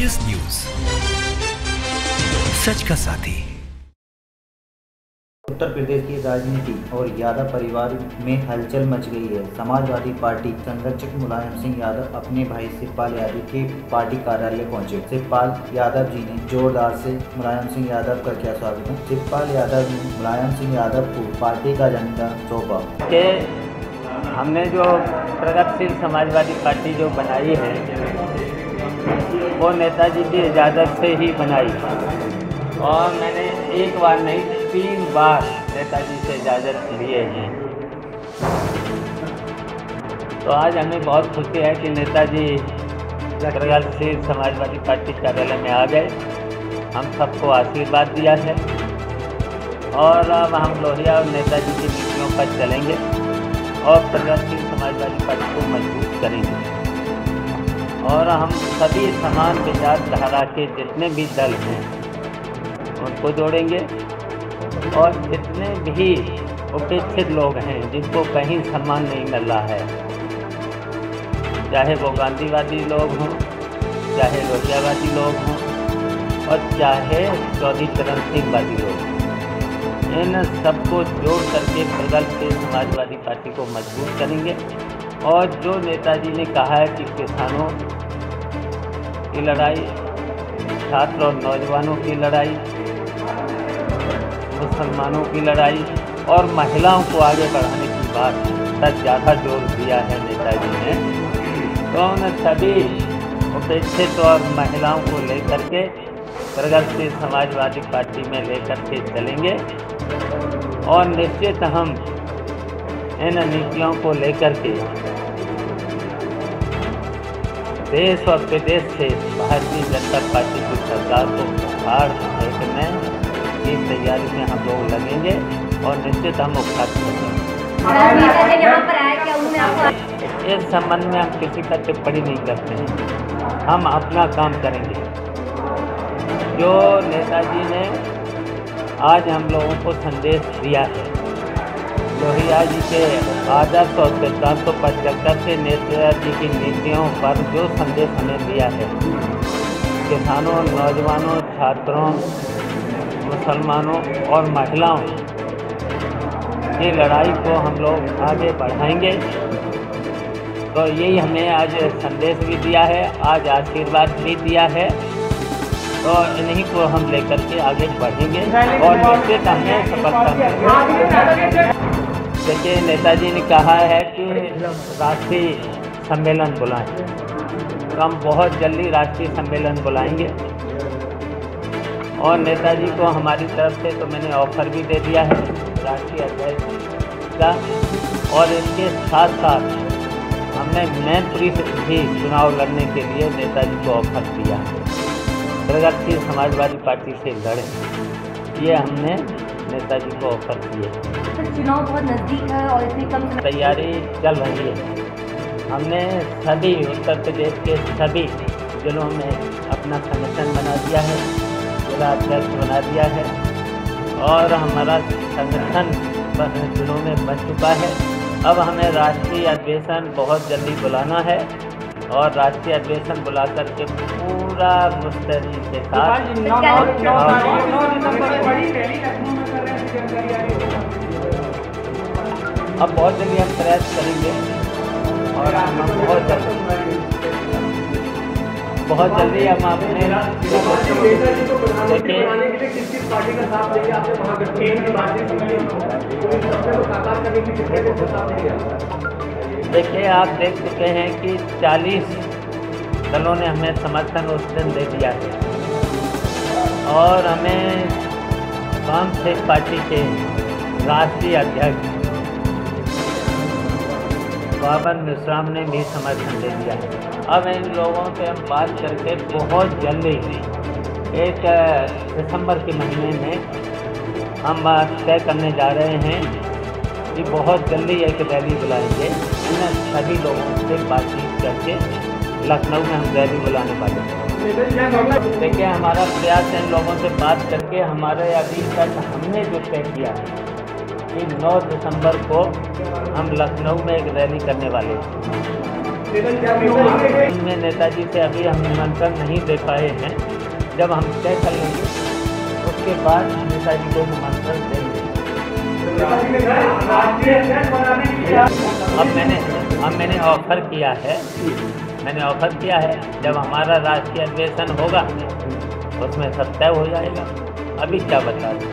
S news सच का साथी। उत्तर प्रदेश की राजनीति और यादव परिवार में हलचल मच गई है। समाजवादी पार्टी संरक्षक मुलायम सिंह यादव अपने भाई शिवपाल यादव के पार्टी कार्यालय पहुँचे। शिवपाल यादव जी ने जोरदार से मुलायम सिंह यादव का किया स्वागत। है शिवपाल यादव ने मुलायम सिंह यादव को पार्टी का झंडा सौंपा। कि हमने जो प्रगतिशील समाजवादी पार्टी जो बनाई है वो नेताजी की इजाज़त से ही बनाई। और मैंने एक बार नहीं, तीन बार नेताजी से इजाज़त लिए हैं। तो आज हमें बहुत खुशी है कि नेताजी प्रगतिशील समाजवादी पार्टी कार्यालय में आ गए। हम सबको आशीर्वाद दिया है। और अब हम लोहिया और नेताजी की नीतियों पर चलेंगे और प्रगतिशील समाजवादी पार्टी को मज़बूत करेंगे। और हम सभी समान विचारधारा के जितने भी दल हैं, उनको जोड़ेंगे। और जितने भी उपेक्षित लोग हैं, जिनको कहीं सम्मान नहीं मिल रहा है, चाहे वो गांधीवादी लोग हों, चाहे लोहियावादी लोग हों, और चाहे चौधरी चरण सिंह वादी लोग इन सबको जोड़ करके प्रगतिशील समाजवादी पार्टी को मज़बूत करेंगे। और जो नेताजी ने कहा है कि किसानों की लड़ाई, छात्र और नौजवानों की लड़ाई, मुसलमानों की लड़ाई और महिलाओं को आगे बढ़ाने की बात तक ज़्यादा ज़ोर दिया है नेताजी ने। तो उन सभी उपेक्षित और महिलाओं को लेकर के प्रगतिशील समाजवादी पार्टी में लेकर के चलेंगे और निश्चित हम इन नीतियों को लेकर के देश और विदेश से भारतीय जनता पार्टी की सरकार को उखाड़ फेंकने की तैयारी में हम लोग लगेंगे और निश्चित हम उन्होंने आपको इस संबंध में हम किसी का टिप्पणी नहीं करते हैं। हम अपना काम करेंगे। जो नेताजी ने आज हम लोगों को संदेश दिया है लोहिया जी के आदर्श और सिद्धांतों पर चलकर के नेताजी की नीतियों पर जो संदेश हमें दिया है। किसानों, नौजवानों, छात्रों, मुसलमानों और महिलाओं, की लड़ाई को हम लोग आगे बढ़ाएँगे। तो यही हमें आज संदेश भी दिया है, आज आशीर्वाद भी दिया है। तो इन्हीं को हम लेकर के आगे बढ़ेंगे। और निश्चित हमें सफलता। देखिए, नेताजी ने कहा है कि राष्ट्रीय सम्मेलन बुलाएँ तो हम बहुत जल्दी राष्ट्रीय सम्मेलन बुलाएँगे। और नेताजी को हमारी तरफ़ से तो मैंने ऑफ़र भी दे दिया है, राष्ट्रीय अध्यक्ष का और इसके साथ साथ हमने से भी चुनाव लड़ने के लिए नेताजी को ऑफ़र दिया है। प्रगतिशील समाजवादी पार्टी से लड़े। ये हमने नेताजी को ऑफ़र किए तो चुनाव बहुत नज़दीक है और इतनी कम तैयारी चल रही है हमने सभी उत्तर प्रदेश के सभी जिलों में अपना संगठन बना दिया है जिला अध्यक्ष बना दिया है और हमारा संगठन जिलों में बन चुका है अब हमें राष्ट्रीय अधिवेशन बहुत जल्दी बुलाना है और राष्ट्रीय अधिवेशन बुला करके पूरा मुस्तैदी के साथ अब बहुत जल्दी हम प्रयास करेंगे। और बहुत जल्दी बहुत जल्दी हम अपने देखिए। आप देख चुके हैं कि 40 दलों ने हमें समर्थन उस दिन दे दिया है। और हमें वामसेक पार्टी के राष्ट्रीय अध्यक्ष बाबर मिश्राम ने भी समर्थन दे दिया। अब इन लोगों से हम बात करके बहुत जल्दी एक दिसंबर के महीने में हम तय करने जा रहे हैं कि बहुत जल्दी एक रैली बुलाएँगे। इन सभी लोगों से बातचीत करके लखनऊ में हम रैली बुलाने वाले देखिए, हमारा प्रयास इन लोगों से बात करके हमारे अभी तक हमने जो तय किया है कि 9 दिसंबर को हम लखनऊ में एक रैली करने वाले हैं। इनमें नेताजी से अभी हम निमंत्रण नहीं दे पाए हैं। जब हम तय कर लेंगे, उसके बाद नेताजी को निमंत्रण देंगे। अब मैंने अब मैंने ऑफ़र किया है। मैंने ऑफ़र किया है, जब हमारा राष्ट्रीय अधिवेशन होगा, उसमें सब तय हो जाएगा। अभी क्या बता दूँ